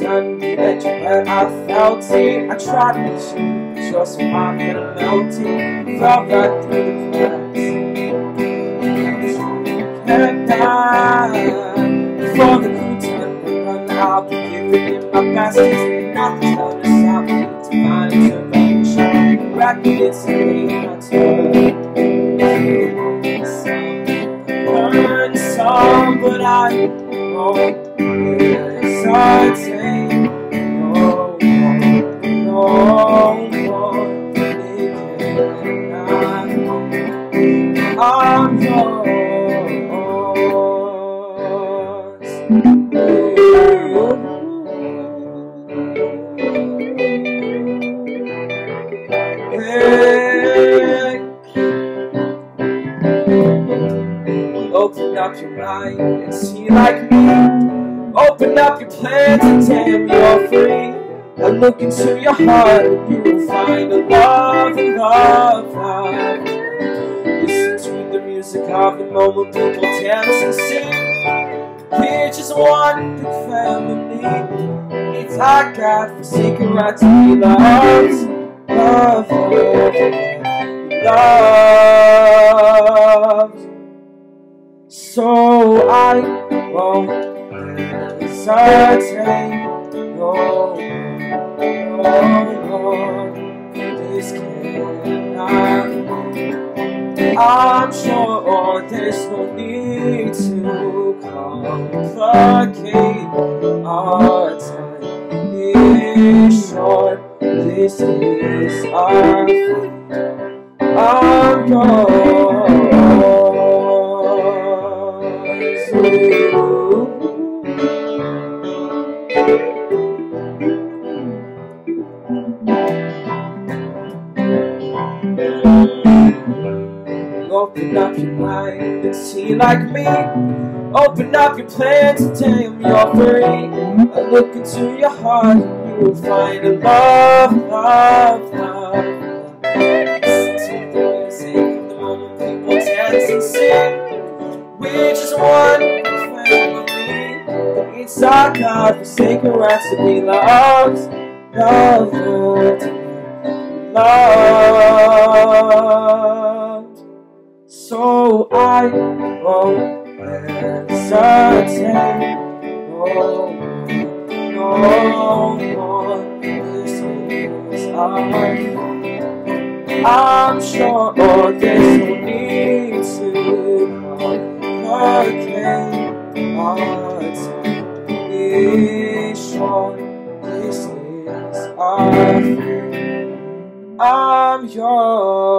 done that but I felt it. I tried to achieve just my melody. Fell right through the cracks. Can't die before the cool run out. Giving in my bastards and nothing's gonna stop me to find intervention. Racking it, saying my turn. Burn some, but I won't. Certain, I'm yours. Open up your mind and see like me. Open up your plans and damn, you're free. I look into your heart and you will find a love, a love, love. Of the moment, people dance and sing. We're just one big family. It's our God-forsaken right to be loved, loved, loved. So I won't hesitate. No, I'm sure there's no need to complicate our time is short. This is our I'm yours. Open up your mind and see like me. Open up your plans and damn, you're free. I look into your heart and you will find a love, love, love. Listen to the music of the moment people dance and sing. We're just one family. It's our God-forsaken right to be loved, loved, loved. This I'm sure there's no need to complicate our mission. This is our I'm yours.